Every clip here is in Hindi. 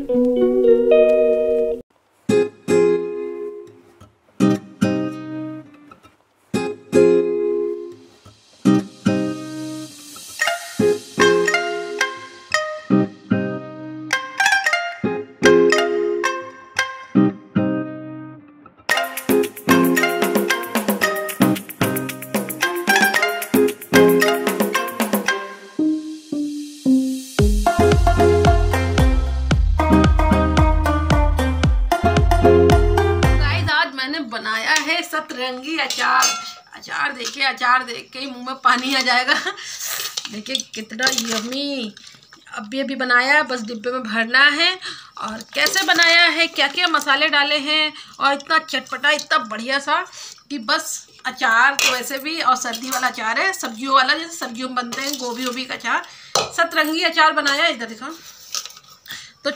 गाइस सतरंगी अचार अचार देखिए अचार देख के ही मुँह में पानी आ जाएगा। देखिए कितना यमी अभी अभी बनाया है, बस डिब्बे में भरना है। और कैसे बनाया है क्या क्या मसाले डाले हैं, और इतना चटपटा, इतना बढ़िया सा कि बस अचार तो वैसे भी, और सर्दी वाला अचार है, सब्जियों वाला, जैसे सब्जियों में बनते हैं गोभी वोभी का अचार। सतरंगी अचार बनाया इधर देखो। तो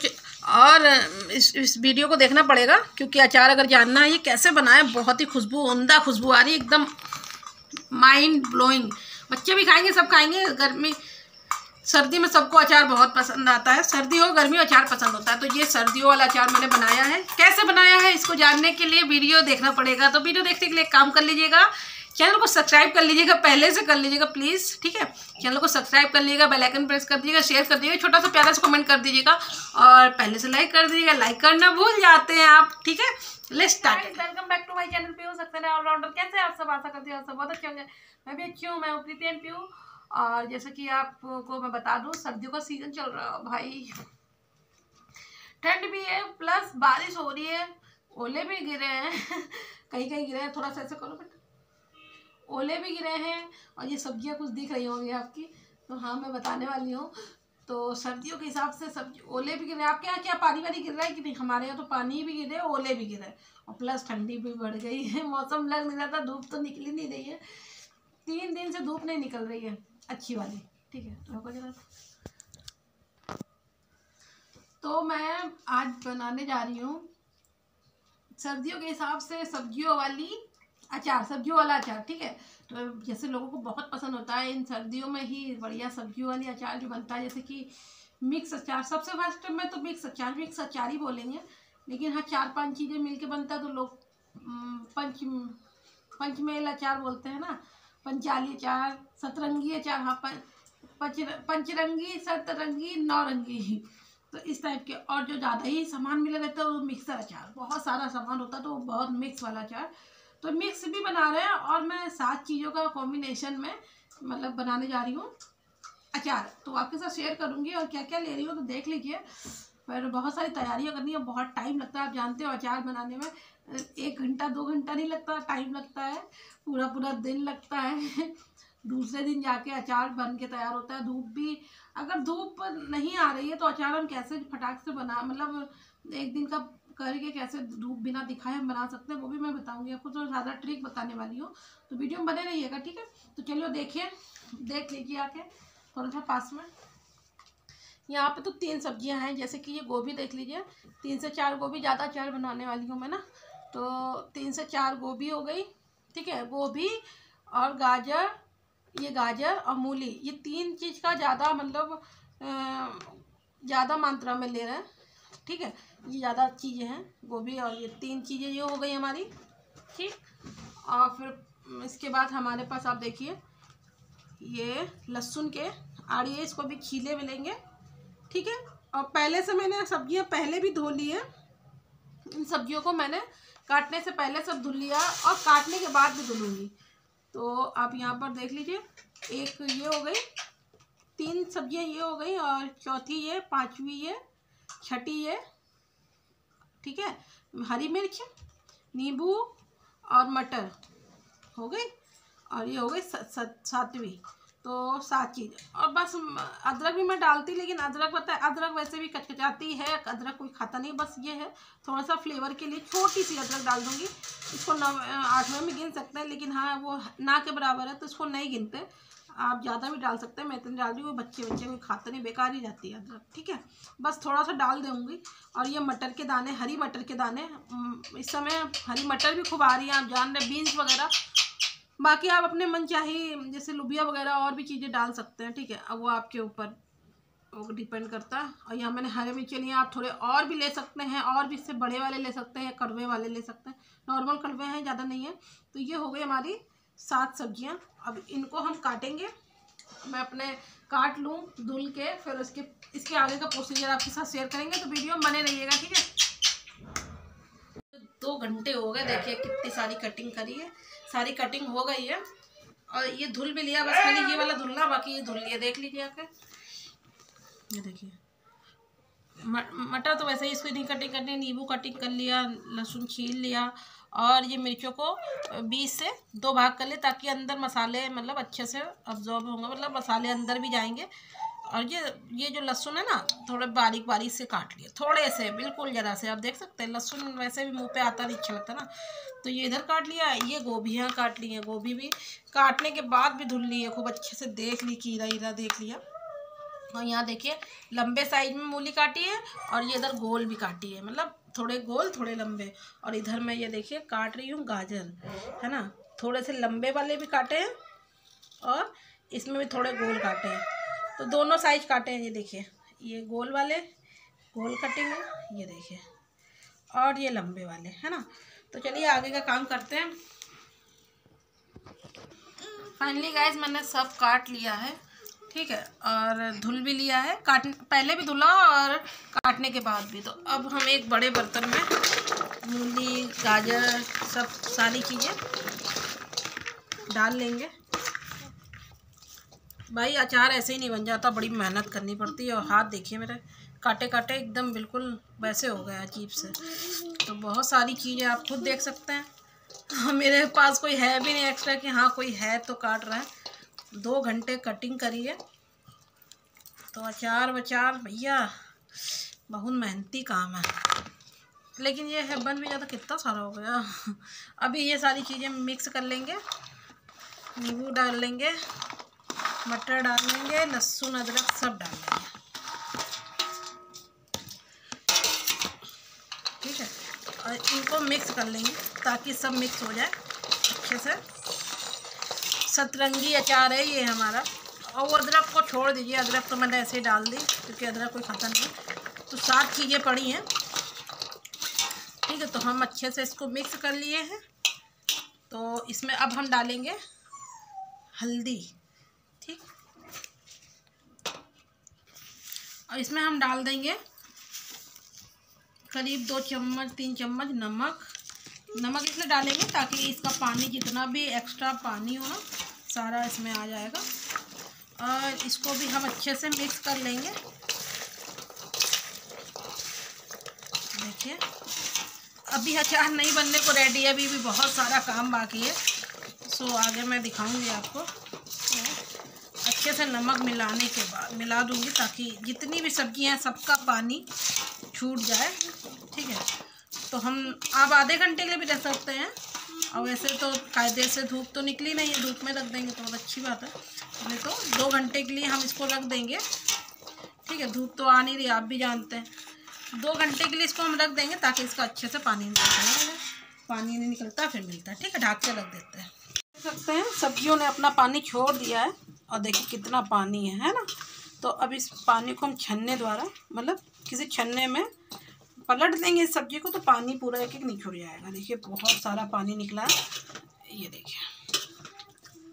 और इस इस वीडियो को देखना पड़ेगा, क्योंकि अचार अगर जानना है, ये कैसे बनाए, बहुत ही खुशबू, उमदा खुशबू आ रही एकदम माइंड ब्लोइंग बच्चे भी खाएँगे, सब खाएँगे, गर्मी, सर्दी में सबको अचार बहुत पसंद आता है। सर्दी हो, गर्मी हो, अचार पसंद होता है। तो ये सर्दियों वाला अचार मैंने बनाया है। कैसे बनाया है, इसको जानने के लिए वीडियो देखना पड़ेगा। तो वीडियो देखने के लिए काम कर लीजिएगा चैनल को सब्सक्राइब कर लीजिएगा, पहले से कर लीजिएगा प्लीज़ ठीक है? चैनल को सब्सक्राइब कर लीजिएगा बेल आइकन प्रेस कर दीजिएगा शेयर कर दीजिएगा, छोटा सा प्यारा सा कमेंट कर दीजिएगा और पहले से लाइक कर दीजिएगा लाइक करना भूल जाते हैं आप, ठीक है? Welcome back to my channel PU सकते हैं ऑलराउंडर कैसे आप सब? आशा करती हूँ सब बहुत अच्छे होंगे। मैं भी अच्छी हूँ, मैं हूँ प्रीति एंड हूँ और जैसे कि आपको मैं बता दूँ, सर्दियों का सीज़न चल रहा है, भाई। ठंड भी है प्लस बारिश हो रही है, ओले भी गिरे हैं। कहीं कहीं गिरे हैं, थोड़ा सा ऐसे करो ओले भी गिरे हैं और ये सब्ज़ियाँ कुछ दिख रही होंगी आपकी। तो हाँ मैं बताने वाली हूँ। तो सर्दियों के हिसाब से सब्ज़ी, ओले भी गिर। रहे हैं आपके यहाँ क्या पानी वानी गिर रहा है कि नहीं? हमारे यहाँ तो पानी भी गिरे, ओले भी गिरे। और प्लस ठंडी भी बढ़ गई है। मौसम लग नहीं रहा धूप तो निकल नहीं रही है। तीन दिन से धूप नहीं निकल रही है, अच्छी वाली। ठीक है तो तो मैं आज बनाने जा रही हूँ। सर्दियों के हिसाब से सब्जियों वाली अचार, सब्जियों वाला अचार, ठीक है? तो जैसे लोगों को बहुत पसंद होता है, इन सर्दियों में ही बढ़िया सब्जियों वाली अचार जो बनता है, जैसे कि मिक्स अचार। सबसे फ़र्स्ट में तो मिक्स अचार मिक्स अचार ही बोलेंगे, लेकिन हाँ चार पाँच चीज़ें मिलके बनता है तो लोग पंच पंचमेल अचार बोलते हैं ना? पंचाली अचार, सतरंगी अचार हाँ पंच, पंचरंगी, सतरंगी नौरंगी तो इस टाइप के, और जो ज़्यादा ही सामान मिले रहता है, वो मिक्सर अचार। बहुत सारा सामान होता है तो वो बहुत मिक्स वाला अचार। तो मिक्स भी बना रहे हैं और मैं सात चीज़ों का कॉम्बिनेशन में मतलब बनाने जा रही हूँ। अचार तो आपके साथ शेयर करूँगी और क्या क्या ले रही हूँ तो देख लीजिए। पर बहुत सारी तैयारियाँ करनी है, बहुत टाइम लगता है, आप जानते हो अचार बनाने में। एक घंटा, दो घंटा नहीं लगता टाइम लगता है पूरा पूरा दिन लगता है। दूसरे दिन जाके अचार बन के तैयार होता है, धूप भी। अगर धूप नहीं आ रही है तो अचार हम कैसे फटाक से बना मतलब एक दिन का करके कैसे धूप बिना दिखाए हम बना सकते हैं, वो भी मैं बताऊँगी आपको तो ज़्यादा ट्रिक बताने वाली हूँ। तो वीडियो में बने रहिएगा, ठीक है? तो चलिए देखिए, देख लीजिए आके, थोड़ा सा पास में। यहाँ पे तो तीन सब्ज़ियाँ हैं, जैसे कि ये गोभी देख लीजिए, तीन से चार गोभी, ज़्यादा चार बनाने वाली हूँ मैं ना। तो तीन से चार गोभी हो गई, ठीक है? गोभी और गाजर, ये गाजर और मूली, ये तीन चीज़ का ज़्यादा मतलब ज़्यादा मात्रा में ले रहे हैं, ठीक है? ये ज़्यादा चीज़ें हैं गोभी और ये तीन चीज़ें ये हो गई हमारी। ठीक। और फिर इसके बाद हमारे पास आप देखिए ये लहसुन के आड़िए इसको भी खीले मिलेंगे। ठीक है? और पहले से मैंने सब्ज़ियाँ पहले भी धो ली है। इन सब्जियों को मैंने काटने से पहले सब धुल लिया और काटने के बाद भी धुलूँगी। तो आप यहाँ पर देख लीजिए एक ये हो गई तीन सब्ज़ियाँ ये हो गई और चौथी ये पांचवी ये छठी ये ठीक है? हरी मिर्च, नींबू और मटर। हो गई? और ये हो गई सातवीं। तो सात चीज़। और बस अदरक भी मैं डालती, लेकिन अदरक है, अदरक वैसे भी कचकचाती है, अदरक कोई खाता नहीं, बस ये है। थोड़ा सा फ्लेवर के लिए छोटी सी अदरक डाल दूँगी। इसको नौ आठवें में गिन सकते हैं, लेकिन हाँ वो ना के बराबर है तो इसको नहीं गिनते। आप ज़्यादा भी डाल सकते हैं, मैं इतनी डाल रही हूँ बच्चे बच्चे कोई खाता नहीं, बेकार ही जाती है अदरक, ठीक है? बस थोड़ा सा डाल दूँगी, और ये मटर के दाने, हरी मटर के दाने इस समय हरी मटर भी खूब आ रही है, आप जान रहे बीन्स वगैरह। बाकी आप अपने मन चाहे जैसे लुबिया वगैरह और भी चीज़ें डाल सकते हैं, ठीक है? अब वो आपके ऊपर, वो डिपेंड करता है, और यहाँ मैंने हरे मिर्ची लिए आप थोड़े और भी ले सकते हैं, और भी इससे बड़े वाले ले सकते हैं कड़वे वाले ले सकते हैं, नॉर्मल कड़वे हैं, ज़्यादा नहीं है तो ये हो गई हमारी सात सब्ज़ियाँ। अब इनको हम काटेंगे। मैं अपने काट लूँ धुल के, फिर उसके, इसके आगे का प्रोसीजर आपके साथ शेयर करेंगे तो वीडियो बने रहिएगा, ठीक है? दो घंटे हो गए, देखिए कितनी सारी कटिंग करी है। सारी कटिंग हो गई है। और ये धुल भी लिया, बस खाली ये वाला धुलना, बाकी ये धुल लिया देख लीजिए आके। ये देखिए। मटर तो वैसे ही इसको नहीं कटिंग करनी नींबू कटिंग कर लिया, लहसुन छील लिया और ये मिर्चों को बीस से दो भाग कर ले ताकि अंदर मसाले मतलब अच्छे से अब्जॉर्ब होंगे। मतलब मसाले अंदर भी जाएँगे। और ये ये जो लहसुन है ना, थोड़े बारीक बारीक से काट लिए। थोड़े से, बिल्कुल ज़रा से। आप देख सकते हैं, लहसुन वैसे भी मुँह पे आता नहीं अच्छा लगता ना। तो ये इधर काट लिया, ये गोभियाँ काट ली हैं। गोभी भी काटने के बाद भी धुल ली है। खूब अच्छे से देख ली, कीरा ईरा देख लिया। और यहाँ देखिए, लंबे साइज़ में मूली काटी है और ये इधर गोल भी काटी है। मतलब थोड़े गोल, थोड़े लंबे। और इधर मैं ये देखिए, काट रही हूँ गाजर, है ना? थोड़े से लंबे वाले भी काटे हैं और इसमें भी थोड़े गोल काटे हैं। तो दोनों साइज़ काटे हैं, ये देखिए। ये गोल वाले, गोल कटिंग है, ये देखिए। और ये लंबे वाले, है ना? तो चलिए आगे का काम करते हैं। फाइनली गाइज़ मैंने सब काट लिया है। ठीक है, और धुल भी लिया है, काट, पहले भी धुला और काटने के बाद भी तो अब हम एक बड़े बर्तन में मूली, गाजर, सब सारी चीज़ें डाल लेंगे। भाई, अचार ऐसे ही नहीं बन जाता, बड़ी मेहनत करनी पड़ती है, और हाथ देखिए मेरे काटे काटे एकदम बिल्कुल वैसे हो गया अजीब से। तो बहुत सारी चीज़ें आप खुद देख सकते हैं। मेरे पास कोई है भी नहीं एक्स्ट्रा कि हाँ कोई है तो काट रहा है। दो घंटे कटिंग करी है। तो अचार वचार, भैया, बहुत मेहनती काम है। लेकिन ये है, बन भी ज़्यादा कितना सारा हो गया। अभी ये सारी चीज़ें मिक्स कर लेंगे। नींबू डाल लेंगे, मटर डाल लेंगे, लहसुन, अदरक सब डाल लेंगे। ठीक है? और इनको मिक्स कर लेंगे ताकि सब मिक्स हो जाए अच्छे से। सतरंगी अचार है ये हमारा। और वो अदरक को छोड़ दीजिए, अदरक तो मैंने ऐसे ही डाल दी, क्योंकि अदरक कोई खाता नहीं तो सात चीज़ें पड़ी हैं। ठीक है तो हम अच्छे से इसको मिक्स कर लिए हैं। तो इसमें अब हम डालेंगे हल्दी। ठीक? और इसमें हम डाल देंगे करीब दो चम्मच, तीन चम्मच नमक। नमक इसलिए डालेंगे ताकि इसका पानी जितना भी एक्स्ट्रा पानी हो ना सारा इसमें आ जाएगा। और इसको भी हम अच्छे से मिक्स कर लेंगे। देखिए, अभी अचार नहीं बनने को रेडी है, अभी भी बहुत सारा काम बाकी है। सो आगे मैं दिखाऊँगी आपको। अच्छे से नमक मिलाने के बाद, मिला दूँगी ताकि जितनी भी सब्ज़ियाँ हैं, सबका पानी छूट जाए। ठीक है? तो हम, आप आधे घंटे के लिए भी रख सकते हैं। और वैसे तो कायदे से धूप तो निकली नहीं है, धूप में रख देंगे तो बहुत अच्छी बात है। नहीं तो दो घंटे के लिए हम इसको रख देंगे। ठीक है, धूप तो आ नहीं रही, आप भी जानते हैं। दो घंटे के लिए इसको हम रख देंगे ताकि इसका अच्छे से पानी निकलता है पानी नहीं निकलता, फिर मिलता है। ठीक है, ढाक के रख देते हैं। देख सकते हैं, सब्जियों ने अपना पानी छोड़ दिया है, और देखिए कितना पानी है है ना? तो अब इस पानी को हम छन्ने द्वारा मतलब किसी छन्ने में पलट देंगे इस सब्ज़ी को तो पानी पूरा एक एक निखुर जाएगा। देखिए, बहुत सारा पानी निकला। ये देखिए,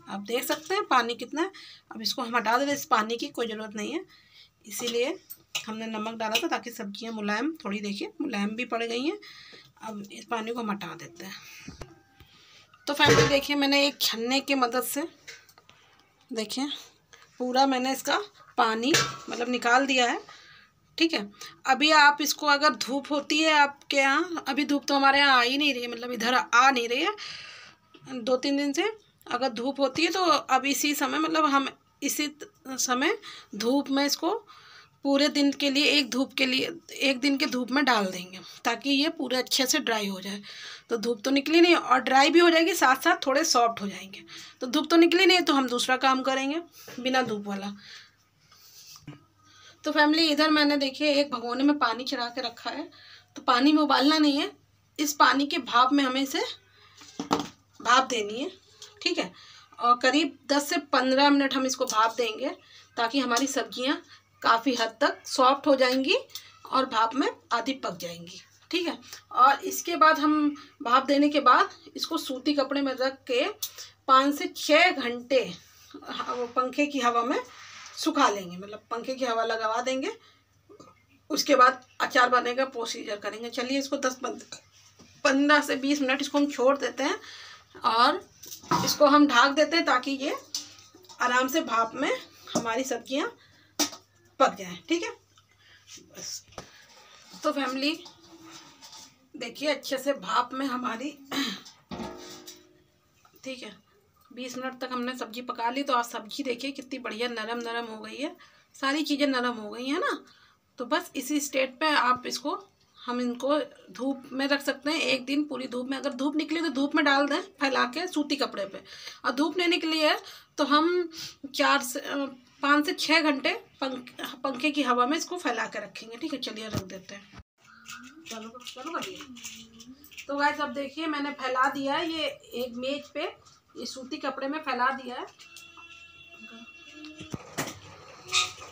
आप देख सकते हैं पानी कितना। अब इसको हम हटा दें इस पानी की कोई ज़रूरत नहीं है। इसीलिए हमने नमक डाला था ताकि सब्ज़ियाँ मुलायम, थोड़ी देखिए, मुलायम भी पड़ गई हैं। अब इस पानी को हम हटा देते हैं। तो फैमिली देखिए, मैंने एक छन्ने की मदद से, देखिए, पूरा मैंने इसका पानी मतलब निकाल दिया है। ठीक है? अभी आप इसको अगर धूप होती है आपके यहाँ, अभी धूप तो हमारे यहाँ आ ही नहीं रही है मतलब इधर आ नहीं रही है। दो तीन दिन से अगर धूप होती है तो अब इसी समय मतलब हम इसी समय धूप में इसको पूरे दिन के लिए, एक धूप के लिए, एक दिन के धूप में डाल देंगे, ताकि ये पूरे अच्छे से ड्राई हो जाए। तो धूप तो निकली नहीं और ड्राई भी हो जाएगी साथ साथ थोड़े सॉफ्ट हो जाएँगे। तो धूप तो निकली नहीं तो हम दूसरा काम करेंगे, बिना धूप वाला। तो फैमिली इधर मैंने देखिए, एक भगोने में पानी चढ़ा के रखा है। तो पानी में उबालना नहीं है। इस पानी के भाप में हमें इसे भाप देनी है। ठीक है? और करीब दस से पंद्रह मिनट हम इसको भाप देंगे, ताकि हमारी सब्ज़ियाँ काफ़ी हद तक सॉफ्ट हो जाएँगी और भाप में आधी पक जाएँगी। ठीक है? और इसके बाद हम भाप देने के बाद इसको सूती कपड़े में रख के पाँच से छः घंटे पंखे की हवा में सुखा लेंगे मतलब पंखे की हवा लगवा देंगे, उसके बाद अचार बनेगा प्रोसीजर करेंगे। चलिए इसको दस पंद्रह से बीस मिनट इसको हम छोड़ देते हैं और इसको हम ढाक देते हैं ताकि ये आराम से भाप में हमारी सब्ज़ियाँ पक जाएँ, ठीक है? बस। तो फैमिली देखिए अच्छे से भाप में हमारी, ठीक है? बीस मिनट तक हमने सब्ज़ी पका ली तो आज सब्ज़ी देखिए कितनी बढ़िया नरम नरम हो गई है। सारी चीज़ें नरम हो गई हैं ना। तो बस इसी स्टेट पे आप इसको, हम इनको धूप में रख सकते हैं। एक दिन पूरी धूप में, अगर धूप निकली तो धूप में डाल दें, फैला के सूती कपड़े पे। और धूप नहीं निकली है तो हम चार से पाँच से छः घंटे पंख, पंखे की हवा में इसको फैला के रखेंगे। ठीक है, चलिए रख देते हैं। चलो चलो करिए तो गाइस अब देखिए मैंने फैला दिया है ये एक मेज पे। ये सूती कपड़े में फैला दिया है।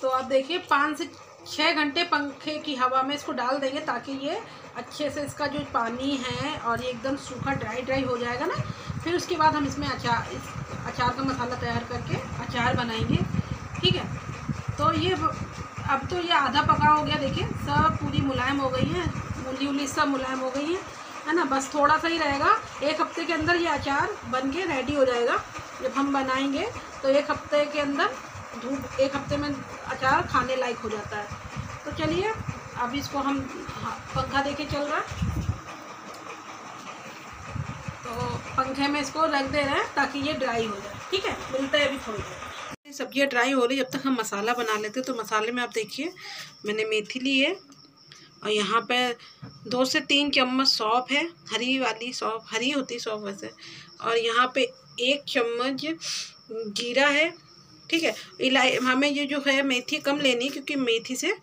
तो आप देखिए पाँच से छः घंटे पंखे की हवा में इसको डाल देंगे ताकि ये अच्छे से इसका जो पानी है और ये एकदम सूखा, ड्राई ड्राई हो जाएगा ना। फिर उसके बाद हम इसमें अचार, इस अचार का मसाला तैयार करके अचार बनाएँगे, ठीक है? तो ये अब तो ये आधा पका हो गया, देखिए, सब पूरी मुलायम हो गई है मूली उली सब मुलायम हो गई है। है ना? बस थोड़ा सा ही रहेगा। एक हफ़्ते के अंदर ये अचार बन के रेडी हो जाएगा। जब हम बनाएँगे तो एक हफ़्ते के अंदर धूप, एक हफ़्ते में अचार खाने लायक हो जाता है। तो चलिए, अब इसको हम पंखा देके चल रहा है। तो पंखे में इसको रख दे रहे हैं ताकि ये ड्राई हो जाए। ठीक है? मिलता है अभी थोड़ी देर सब्ज़ियाँ ड्राई हो रही जब तक हम मसाला बना लेते तो मसाले में आप देखिए, मैंने मेथी ली है। और यहाँ पे दो से तीन चम्मच सौंफ है, हरी वाली सौंफ, हरी होती सौंफ वैसे। और यहाँ पे एक चम्मच जीरा है, ठीक है? इलाई हमें ये जो है मेथी कम लेनी है क्योंकि मेथी से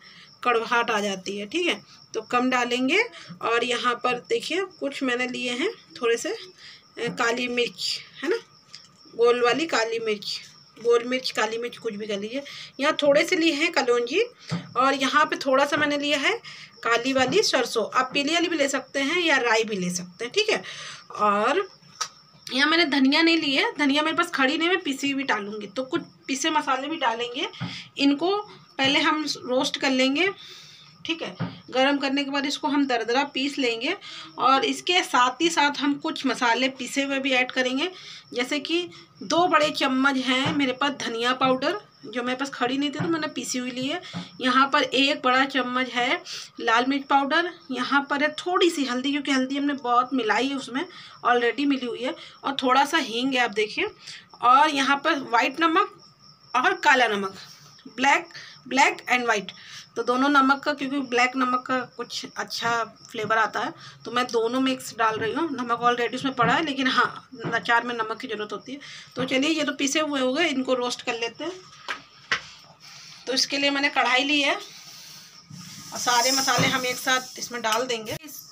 कड़वाहट आ जाती है, ठीक है? तो कम डालेंगे और यहाँ पर देखिए, कुछ मैंने लिए हैं थोड़े से काली मिर्च, है ना? गोल वाली काली मिर्च। गोल मिर्च, काली मिर्च, कुछ भी कर लीजिए। यहाँ थोड़े से लिए हैं कलौजी और यहाँ पे थोड़ा सा मैंने लिया है काली वाली सरसों। आप पीली वाली भी ले सकते हैं या राई भी ले सकते हैं, ठीक है? और यहाँ मैंने धनिया नहीं ली है। धनिया मेरे पास खड़ी नहीं, मैं पीसी भी डालूँगी। तो कुछ पीसे मसाले भी डालेंगे। इनको पहले हम रोस्ट कर लेंगे। ठीक है? गरम करने के बाद इसको हम दरदरा पीस लेंगे और इसके साथ ही साथ हम कुछ मसाले पीसे हुए भी ऐड करेंगे। जैसे कि दो बड़े चम्मच हैं मेरे पास धनिया पाउडर, जो मेरे पास खड़ी नहीं थी तो मैंने पीसी हुई ली है। यहाँ पर एक बड़ा चम्मच है लाल मिर्च पाउडर, यहाँ पर है थोड़ी सी हल्दी, क्योंकि हल्दी हमने बहुत मिलाई है उसमें ऑलरेडी मिली हुई है। और थोड़ा सा हींग है, आप देखिए। और यहाँ पर वाइट नमक और काला नमक ब्लैक ब्लैक एंड वाइट तो दोनों नमक का, क्योंकि ब्लैक नमक का कुछ अच्छा फ्लेवर आता है तो मैं दोनों मिक्स डाल रही हूँ। नमक ऑलरेडी उसमें पड़ा है, लेकिन हाँ अचार में नमक की ज़रूरत होती है। तो चलिए, ये तो पीसे हुए हो गए, इनको रोस्ट कर लेते हैं। तो इसके लिए मैंने कढ़ाई ली है, और सारे मसाले हम एक साथ इसमें डाल देंगे। इस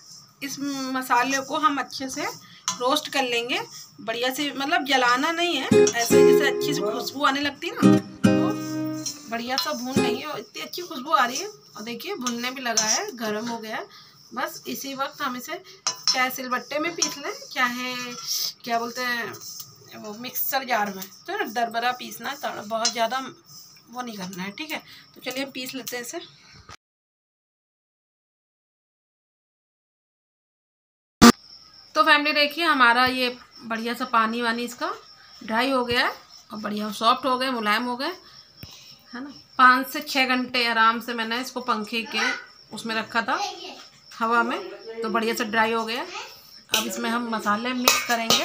इस मसाले को हम अच्छे से रोस्ट कर लेंगे। बढ़िया से मतलब जलाना नहीं है, ऐसे जैसे अच्छी से खुशबू आने लगती है ना बढ़िया सा भून लेंगे। और इतनी अच्छी खुशबू आ रही है। और देखिए, भुनने भी लगा है, गर्म हो गया है। बस इसी वक्त हम इसे चाहे सिलबट्टे में पीस लें। चाहे क्या बोलते हैं, वो मिक्सर जार में। तो ना दरबरा पीसना है बहुत ज़्यादा वो नहीं करना है, ठीक है? तो चलिए पीस लेते हैं इसे। तो फैमिली, देखिए, हमारा ये बढ़िया सा पानी वानी इसका ड्राई हो गया है। और बढ़िया, सॉफ्ट हो गए मुलायम हो गए है ना? पाँच से छः घंटे आराम से मैंने इसको पंखे के उसमें रखा था, हवा में तो बढ़िया से ड्राई हो गया। अब इसमें हम मसाले मिक्स करेंगे।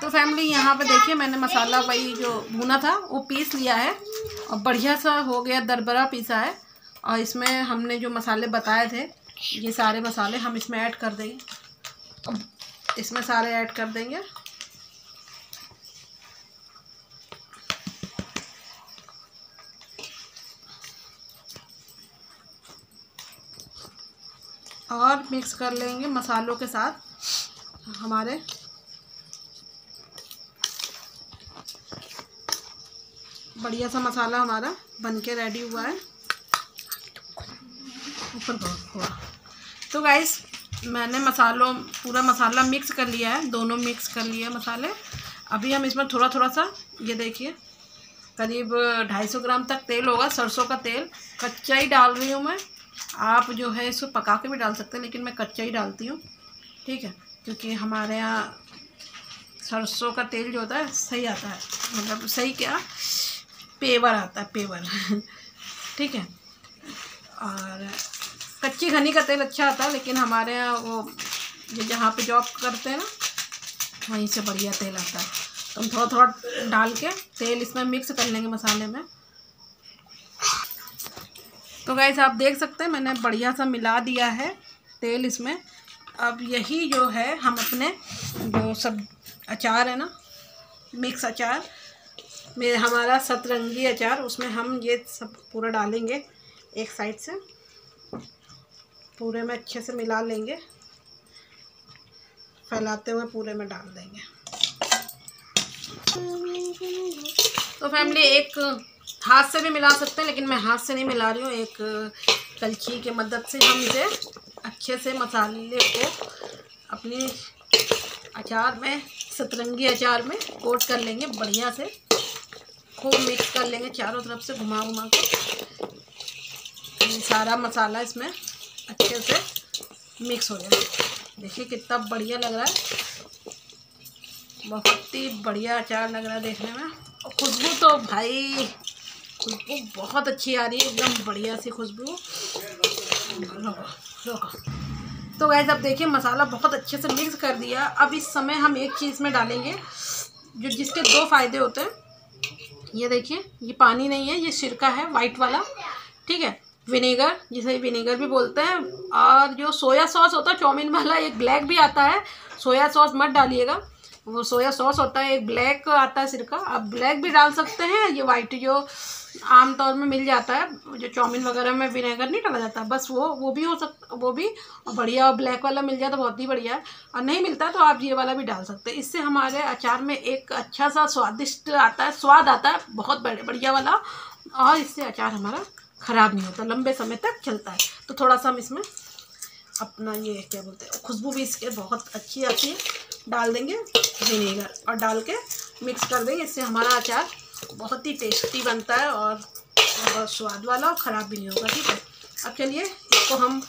तो फैमिली यहाँ पे देखिए, मैंने मसाला वही जो भुना था, वो पीस लिया है। और बढ़िया सा हो गया दरबरा पीसा है। और इसमें हमने जो मसाले बताए थे, ये सारे मसाले हम इसमें ऐड कर देंगे। अब इसमें सारे ऐड कर देंगे और मिक्स कर लेंगे मसालों के साथ हमारे। बढ़िया सा मसाला हमारा बन के रेडी हुआ है। ऊपर हुआ तो गाइस मैंने मसालों, पूरा मसाला मिक्स कर लिया है, दोनों मिक्स कर लिए मसाले। अभी हम इसमें थोड़ा थोड़ा सा, ये देखिए, करीब ढाई सौ ग्राम तक तेल होगा, सरसों का तेल। कच्चा ही डाल रही हूँ मैं। आप जो है इसको पका के भी डाल सकते हैं, लेकिन मैं कच्चा ही डालती हूँ, ठीक है? क्योंकि हमारे यहाँ सरसों का तेल जो होता है, सही आता है। मतलब सही क्या? पेवर आता है, पेवर। ठीक है? और कच्ची घनी का तेल अच्छा आता है, लेकिन हमारे यहाँ वो ये जहाँ पे जॉब करते हैं ना, वहीं से बढ़िया तेल आता है। तो हम थोड़ा थोड़ा डाल के तेल इसमें मिक्स कर लेंगे मसाले में। तो गाइस आप देख सकते हैं, मैंने बढ़िया सा मिला दिया है तेल इसमें। अब यही जो है, हम अपने जो सब अचार है ना मिक्स अचार में हमारा सतरंगी अचार, उसमें हम ये सब पूरा डालेंगे एक साइड से। पूरे में अच्छे से मिला लेंगे। फैलाते हुए पूरे में डाल देंगे। तो फैमिली एक हाथ से भी मिला सकते हैं, लेकिन मैं हाथ से नहीं मिला रही हूँ। एक कलछी के मदद से हम इसे अच्छे से मसाले को अपनी अचार में, सतरंगी अचार में कोट कर लेंगे, बढ़िया से खूब मिक्स कर लेंगे, चारों तरफ़ से घुमा घुमा कर सारा मसाला इसमें अच्छे से मिक्स हो जाए देखिए कितना बढ़िया लग रहा है। बहुत ही बढ़िया अचार लग रहा है देखने में। और खुशबू तो भाई खुशबू बहुत अच्छी आ रही है, एकदम बढ़िया सी खुशबू। तो गैस अब देखिए, मसाला बहुत अच्छे से मिक्स कर दिया। अब इस समय हम एक चीज़ में डालेंगे, जो जिसके दो फ़ायदे होते हैं। ये देखिए, ये पानी नहीं है, ये सिरका है वाइट वाला। ठीक है? विनेगर जिसे विनेगर भी बोलते हैं। और जो सोया सॉस होता है चाउमीन वाला, एक ब्लैक भी आता है। सोया सॉस मत डालिएगा। वो सोया सॉस होता है, एक ब्लैक आता है सिरका। आप ब्लैक भी डाल सकते हैं, ये वाइट जो आम तौर में मिल जाता है, जो चाउमीन वगैरह में विनेगर नहीं डाला जाता, बस वो वो भी हो सकता वो भी बढ़िया और ब्लैक वाला मिल जाए तो बहुत ही बढ़िया है। और नहीं मिलता तो आप ये वाला भी डाल सकते हैं। इससे हमारे अचार में एक अच्छा सा स्वादिष्ट आता है, स्वाद आता है, बहुत बढ़िया वाला, और इससे अचार हमारा ख़राब नहीं होता, लंबे समय तक चलता है। तो थोड़ा सा हम इसमें अपना ये क्या बोलते हैं, खुशबू भी इसके बहुत अच्छी आती है, डाल देंगे विनेगर, और डाल के मिक्स कर देंगे। इससे हमारा अचार बहुत ही टेस्टी बनता है और बहुत स्वाद वाला और ख़राब भी नहीं होगा ठीक है? अब चलिए इसको हम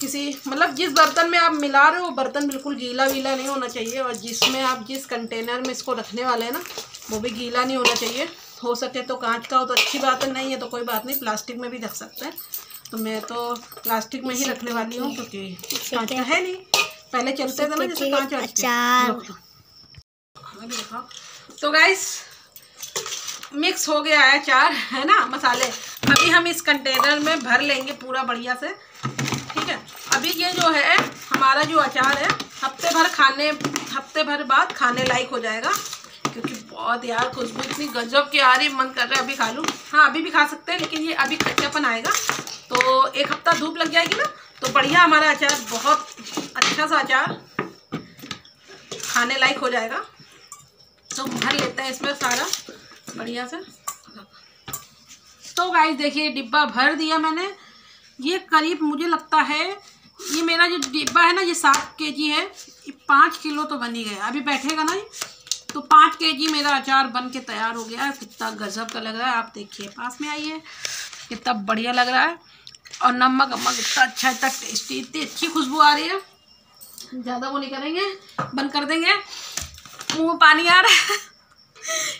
किसी मतलब जिस बर्तन में आप मिला रहे हो बर्तन बिल्कुल गीला वीला नहीं होना चाहिए और जिसमें आप जिस कंटेनर में इसको रखने वाले हैं ना वो भी गीला नहीं होना चाहिए। हो सके तो कांच का हो तो अच्छी बात है नहीं है तो कोई बात नहीं प्लास्टिक में भी रख सकते हैं। तो मैं तो प्लास्टिक में ही रखने वाली हूँ क्योंकि कांच का है नहीं। पहले चलते थे ना जैसे कांच तो गाइस मिक्स हो गया है चार है ना, मसाले। अभी हम इस कंटेनर में भर लेंगे पूरा बढ़िया से, ठीक है? अभी ये जो है, हमारा जो अचार है, हफ़्ते भर खाने, हफ़्ते भर बाद खाने लायक हो जाएगा, क्योंकि बहुत यार खुशबू, इतनी गजब की आ रही, मन कर रहा है अभी खा लूँ। हाँ अभी भी खा सकते हैं, लेकिन ये अभी कच्चापन आएगा। तो एक हफ़्ता धूप लग जाएगी ना तो बढ़िया हमारा अचार, बहुत अच्छा सा अचार खाने लायक हो जाएगा। तो भर लेते हैं इसमें सारा, बढ़िया से। तो गाइस देखिए, डिब्बा भर दिया मैंने। ये करीब मुझे लगता है, ये मेरा जो डिब्बा है ना, ये सात के जी है पाँच किलो तो बन ही गया। अभी बैठेगा ना तो पाँच के जी मेरा अचार बन के तैयार हो गया। है कितना गजब का लग रहा है। आप देखिए, पास में आइए। कितना बढ़िया लग रहा है। और नमक, अमक इतना अच्छा इतना टेस्टी इतनी अच्छी खुशबू आ रही है। ज़्यादा वो नहीं करेंगे, बंद कर देंगे। मुँह में पानी आ रहा है।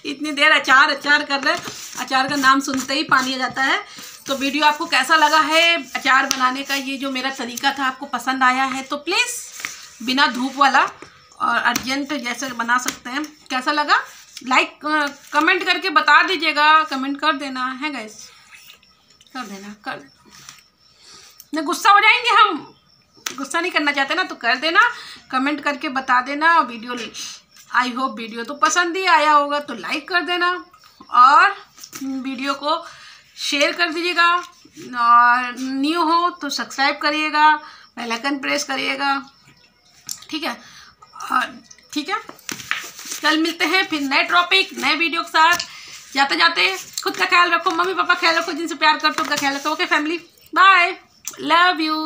इतनी देर अचार अचार कर रहे अचार का नाम सुनते ही पानी आ जाता है। तो वीडियो आपको कैसा लगा है? अचार बनाने का ये जो मेरा तरीका था, आपको पसंद आया है तो प्लीज़ बिना धूप वाला और अर्जेंट जैसे बना सकते हैं। कैसा लगा? लाइक कमेंट करके बता दीजिएगा। कमेंट कर देना, है गैस कर देना कर। देना नहीं गुस्सा हो जाएँगे हम। गुस्सा नहीं करना चाहते ना तो कर देना। कमेंट करके बता देना और वीडियो आई होप वीडियो तो पसंद ही आया होगा तो लाइक कर देना और वीडियो को शेयर कर दीजिएगा और न्यू हो तो सब्सक्राइब करिएगा बेल आइकन प्रेस करिएगा, ठीक है? और ठीक है? कल मिलते हैं फिर नए टॉपिक नए वीडियो के साथ। जाते जाते खुद का ख्याल रखो मम्मी पापा ख्याल रखो, जिनसे प्यार करते हो उनका ख्याल रखो okay family bye love you